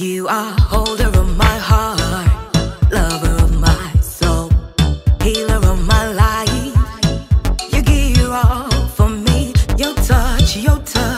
You are holder of my heart, lover of my soul, healer of my life. You give your all for me, your touch, your touch.